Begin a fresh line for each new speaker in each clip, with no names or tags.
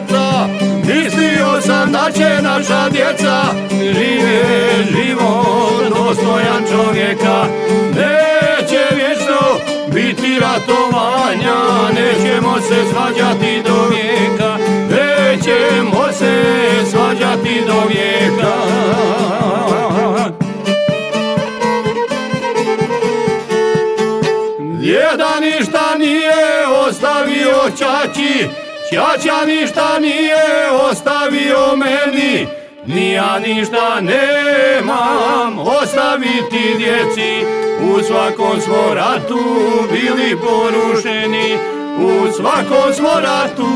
djeca. Mislio sam da će naša djeca Žive život dostojan čovjeka. Neće vječno biti ratovanja Nećemo se svađati do vijeka. Nećemo se svađati do vijeka. Djeda ništa nije ostavio čači, čača ništa nije ostavio meni, ni ja ništa nemam ostaviti djeci. U svakom smo ratu bili porušeni, u svakom smo ratu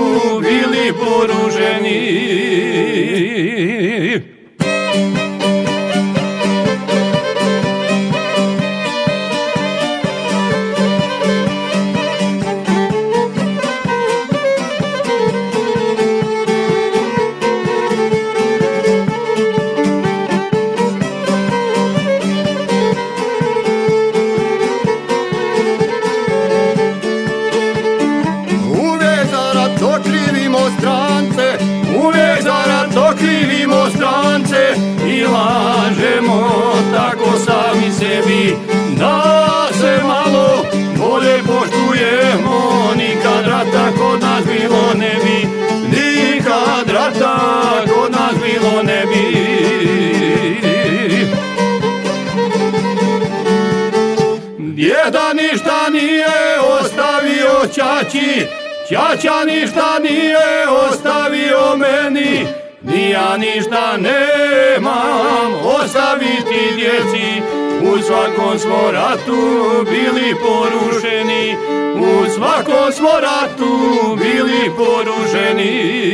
bili porušeni. Djeda ništa nije ostavio čači, čača ništa nije ostavio meni, ni ja ništa nemam ostaviti djeci. U svakom smo ratu bili porušeni, u svakom smo ratu bili porušeni.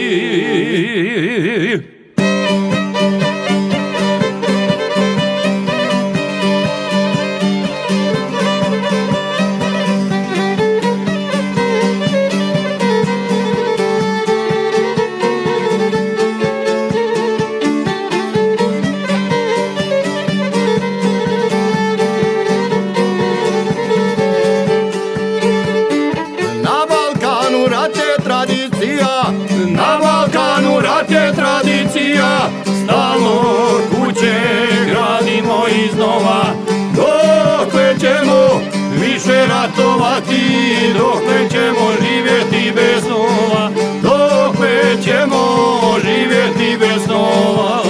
Ratovati, dokle ćemo živjeti bez nova, dokle ćemo živjeti bez nova.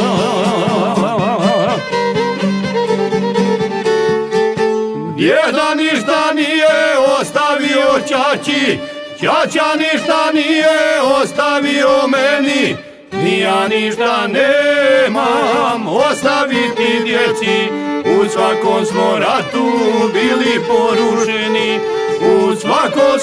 Djeda ništa nije ostavio čači, čača ništa nije ostavio meni, ni ja ništa nemam ostaviti djeci. U svakom smo ratu bili porušeni, u svakom